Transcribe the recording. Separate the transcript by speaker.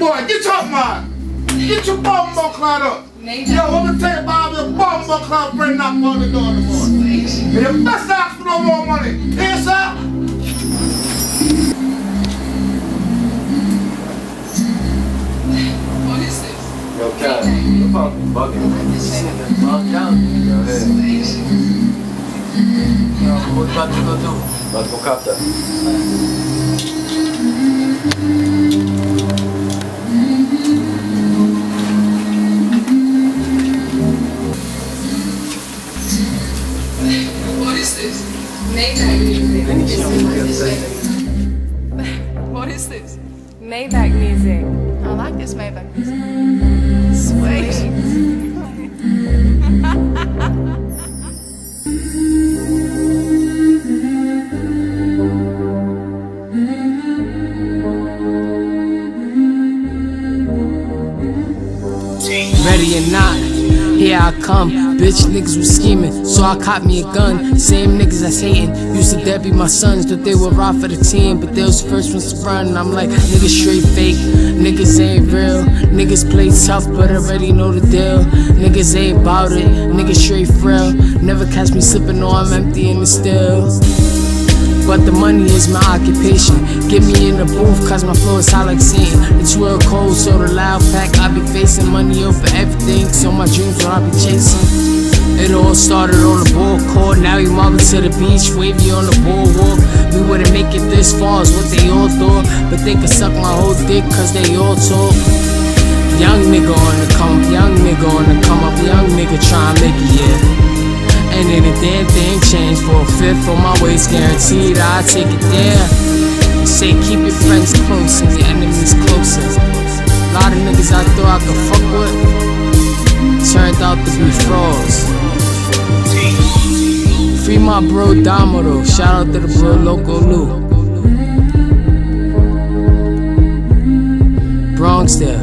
Speaker 1: boy, get your man. Get your bum buckler up. Yo, I'm gonna tell you about your bum buckler bring knock on the door in the morning. And you best ask for no more money. Hear, sir?
Speaker 2: What is this?
Speaker 3: Yo, Cat, you fucking bugging. Calm down. Yo, hey.
Speaker 4: Yo, what you about to go do?
Speaker 3: About to go cop that.
Speaker 2: This?
Speaker 5: Maybach music.
Speaker 2: What is this?
Speaker 5: Maybach music.
Speaker 2: I like this Maybach music. Sweet.
Speaker 4: Ready or not, here I come. Bitch, niggas was scheming, so I caught me a gun. Same niggas that's hating, used to dead be my sons, but they were raw for the team. But they was first ones to run. I'm like, niggas straight fake, niggas ain't real. Niggas play tough, but already know the deal. Niggas ain't bout it, niggas straight frail. Never catch me slipping, no, I'm empty in the still. But the money is my occupation. Get me in the booth, cause my flow is hot like Satan. The 12 cold, so the loud pack. I be facing money over everything, so my dreams what I be chasing. It all started on the ball court, now we mobbing to the beach, wavy on the boardwalk. We wouldn't make it this far, is what they all thought. But they could suck my whole dick, cause they all talk. Young nigga on the come young fifth on my waist, guaranteed I take it there. They say keep your friends close and your enemies closer. A lot of niggas I thought I could fuck with turned out to be frauds. Free my bro Domino, shout out to the bro Loco Lou. Bronx there.